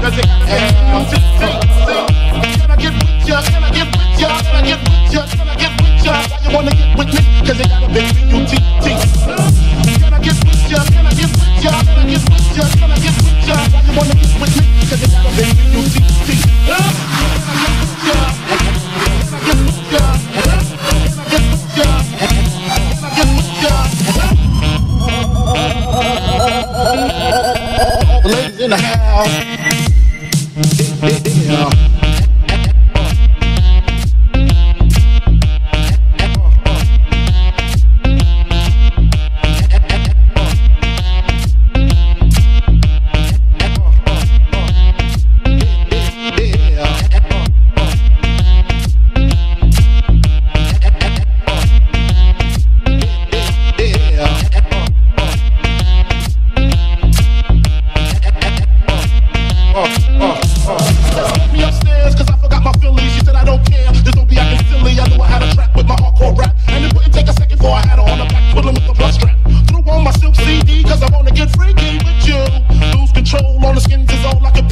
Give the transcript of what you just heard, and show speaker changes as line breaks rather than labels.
Cause it, it's, it's, it's, it's, off. soul like a